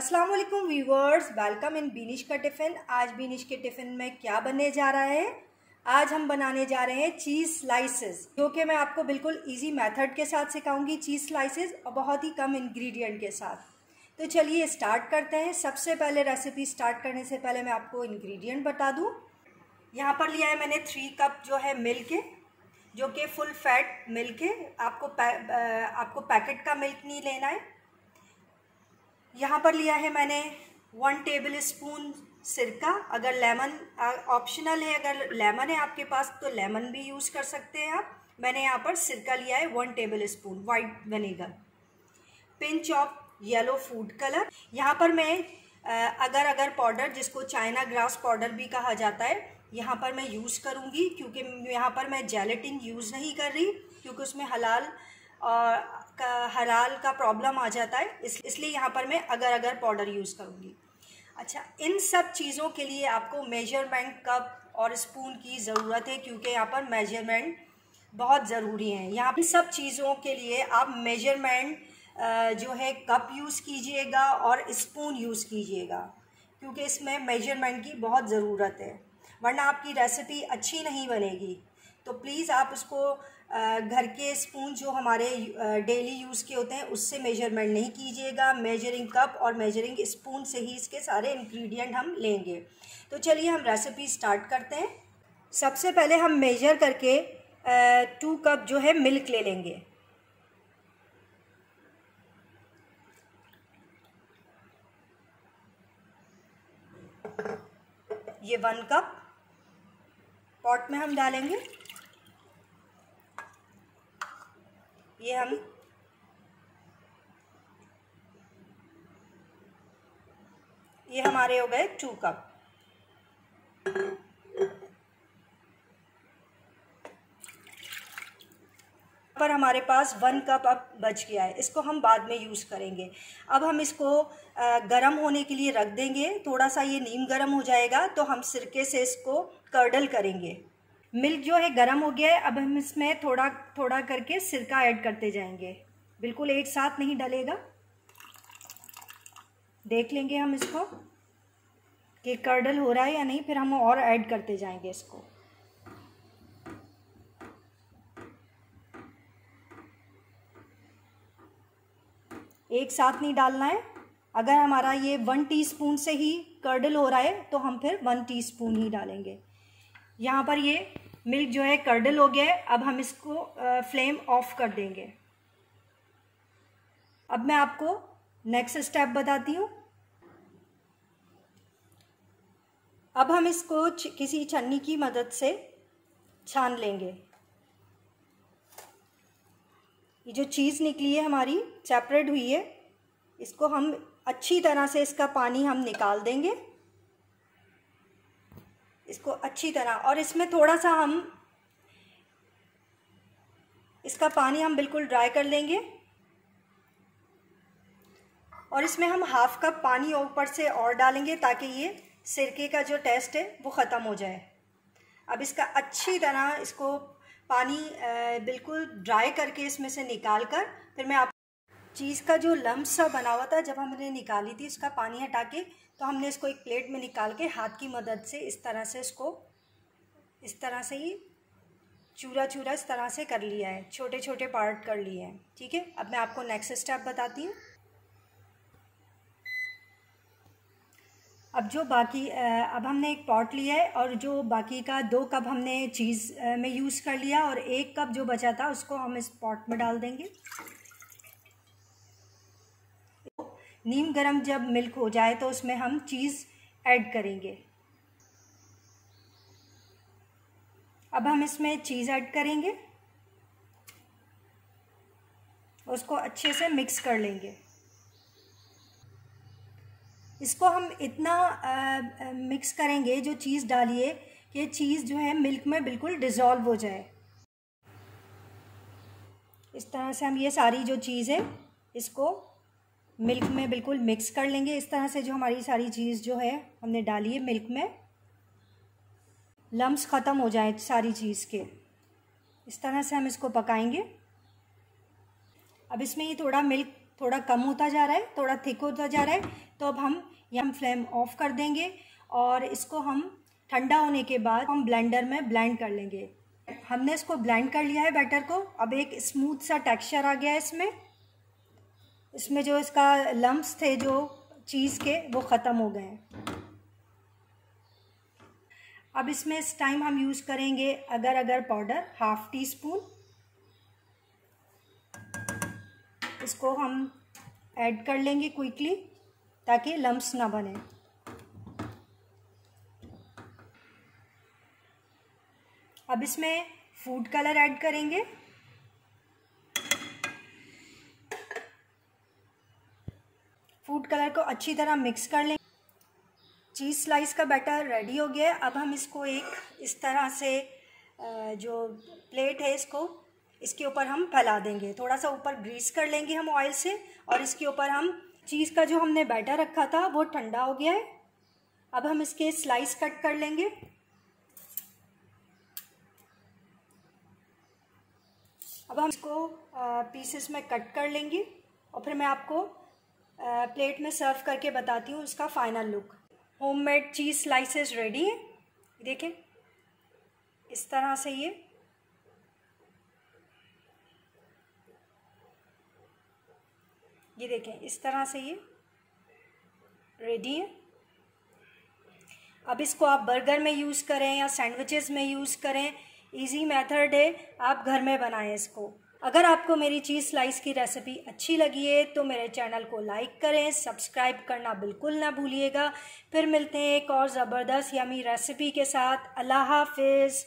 अस्सलाम वालेकुम viewers welcome in Beenish का टिफ़िन। आज बीनिश के टिफ़िन में क्या बनने जा रहा है? आज हम बनाने जा रहे हैं चीज़ स्लाइसेस, जो कि मैं आपको बिल्कुल इजी मेथड के साथ सिखाऊँगी चीज़ स्लाइसेस और बहुत ही कम इंग्रेडिएंट के साथ। तो चलिए स्टार्ट करते हैं। सबसे पहले रेसिपी स्टार्ट करने से पहले मैं आपको इंग्रेडिएंट बता दूँ। यहाँ पर लिया है मैंने थ्री कप जो है मिल्क जो कि फुल फैट मिल्क है आपको आपको पैकेट का मिल्क नहीं लेना है। यहाँ पर लिया है मैंने वन टेबल स्पून सिरका। अगर लेमन ऑप्शनल है, अगर लेमन है आपके पास तो लेमन भी यूज़ कर सकते हैं आप। मैंने यहाँ पर सिरका लिया है one tablespoon white vinegar pinch of yellow food colour यहाँ पर मैं अगर अगर पाउडर जिसको चाइना ग्रास पाउडर भी कहा जाता है, यहाँ पर मैं यूज़ करूँगी, क्योंकि यहाँ पर मैं जेलेटिन यूज़ नहीं कर रही, क्योंकि उसमें हलाल और का हलाल का प्रॉब्लम आ जाता है, इस, इसलिए यहाँ पर मैं अगर अगर पाउडर यूज़ करूँगी। अच्छा इन सब चीज़ों के लिए आपको मेज़रमेंट कप और स्पून की ज़रूरत है, क्योंकि यहाँ पर मेज़रमेंट बहुत ज़रूरी है। यहाँ इन सब चीज़ों के लिए आप मेज़रमेंट जो है कप यूज़ कीजिएगा और स्पून यूज़ कीजिएगा, क्योंकि इसमें मेज़रमेंट की बहुत ज़रूरत है। वरना आपकी रेसिपी अच्छी नहीं बनेगी। तो प्लीज़ आप उसको घर के स्पून जो हमारे डेली यूज़ के होते हैं, उससे मेज़रमेंट नहीं कीजिएगा। मेजरिंग कप और मेजरिंग स्पून से ही इसके सारे इंग्रेडिएंट हम लेंगे। तो चलिए हम रेसिपी स्टार्ट करते हैं। सबसे पहले हम मेजर करके टू कप जो है मिल्क ले लेंगे। ये वन कप पॉट में हम डालेंगे। ये हम ये हमारे हो गए टू कप पर हमारे पास वन कप अब बच गया है। इसको हम बाद में यूज़ करेंगे। अब हम इसको गरम होने के लिए रख देंगे। थोड़ा सा ये नीम गरम हो जाएगा तो हम सिरके से इसको कर्डल करेंगे। मिल्क जो है गर्म हो गया है, अब हम इसमें थोड़ा थोड़ा करके सिरका ऐड करते जाएँगे। बिल्कुल एक साथ नहीं डलेगा। देख लेंगे हम इसको कि कर्डल हो रहा है या नहीं, फिर हम और ऐड करते जाएँगे इसको। एक साथ नहीं डालना है। अगर हमारा ये वन टीस्पून से ही कर्डल हो रहा है तो हम फिर वन टीस्पून ही डालेंगे। यहाँ पर ये मिल्क जो है कर्डल हो गया है। अब हम इसको फ्लेम ऑफ़ कर देंगे। अब मैं आपको नेक्स्ट स्टेप बताती हूँ। अब हम इसको किसी छन्नी की मदद से छान लेंगे। ये जो चीज़ निकली है हमारी सेपरेट हुई है, इसको हम अच्छी तरह से इसका पानी हम निकाल देंगे। इसको अच्छी तरह, और इसमें थोड़ा सा हम इसका पानी हम बिल्कुल ड्राई कर लेंगे। और इसमें हम हाफ़ कप पानी ऊपर से और डालेंगे ताकि ये सिरके का जो टेस्ट है, वो ख़त्म हो जाए। अब इसका अच्छी तरह इसको पानी बिल्कुल ड्राई करके इसमें से निकाल कर फिर मैं आप चीज़ का जो लम्ब सा बना हुआ था, जब हमने निकाली थी, उसका पानी हटा के तो हमने इसको एक प्लेट में निकाल के हाथ की मदद से इस तरह से इसको, इस तरह से ही चूरा चूरा इस तरह से कर लिया है, छोटे छोटे पार्ट कर लिए हैं, ठीक है? अब मैं आपको नेक्स्ट स्टेप बताती हूँ। अब जो बाकी अब हमने एक पॉट लिया है और जो बाकी का दो कप हमने चीज़ में यूज़ कर लिया और एक कप जो बचा था उसको हम इस पॉट में डाल देंगे। नीम गरम जब मिल्क हो जाए तो उसमें हम चीज़ ऐड करेंगे। अब हम इसमें चीज़ ऐड करेंगे। उसको अच्छे से मिक्स कर लेंगे। इसको हम इतना आ, मिक्स करेंगे जो चीज़ डालिए कि चीज़ जो है मिल्क में बिल्कुल डिज़ोल्व हो जाए। इस तरह से हम ये सारी जो चीज़ है इसको मिल्क में बिल्कुल मिक्स कर लेंगे। इस तरह से जो हमारी सारी चीज़ जो है, हमने डाली है मिल्क में, लम्स ख़त्म हो जाए सारी चीज़ के। इस तरह से हम इसको पकाएँगे। अब इसमें ये थोड़ा मिल्क थोड़ा कम होता जा रहा है, थोड़ा थिक होता जा रहा है तो अब हम यहाँ फ्लेम ऑफ़ कर देंगे और इसको हम ठंडा होने के बाद हम ब्लेंडर में ब्लेंड कर लेंगे। हमने इसको ब्लेंड कर लिया है बैटर को। अब एक स्मूथ सा टेक्सचर आ गया है इसमें। इसमें जो इसका लम्ब्स थे, जो चीज़ के, वो ख़त्म हो गए अब इसमें इस टाइम हम यूज़ करेंगे अगर अगर पाउडर हाफ़ टी स्पून इसको हम ऐड कर लेंगे क्विकली ताकि लम्ब्स ना बने। अब इसमें फ़ूड कलर ऐड करेंगे फ़ूड कलर को अच्छी तरह मिक्स कर लेंगे चीज़ स्लाइस का बैटर रेडी हो गया अब हम इसको एक इस तरह से जो प्लेट है इसको, इसके ऊपर हम फैला देंगे। थोड़ा सा ऊपर ग्रीस कर लेंगे हम ऑयल से और इसके ऊपर हम चीज़ का जो हमने बैटर रखा था वो ठंडा हो गया है। अब हम इसके स्लाइस कट कर लेंगे। अब हम इसको पीसेस में कट कर लेंगे और फिर मैं आपको प्लेट में सर्व करके बताती हूँ उसका final look homemade cheese slices ready है देखें। इस तरह से ये। ये देखें, इस तरह से ये। रेडी है। अब इसको आप बर्गर में यूज़ करें या सैंडविचेस में यूज़ करें। इजी मेथड है। आप घर में बनाएँ इसको। अगर आपको मेरी चीज़ स्लाइस की रेसिपी अच्छी लगी है तो मेरे चैनल को लाइक करें, सब्सक्राइब करना बिल्कुल ना भूलिएगा। फिर मिलते हैं एक और ज़बरदस्त, यमी रेसिपी के साथ। अल्लाह हाफिज़।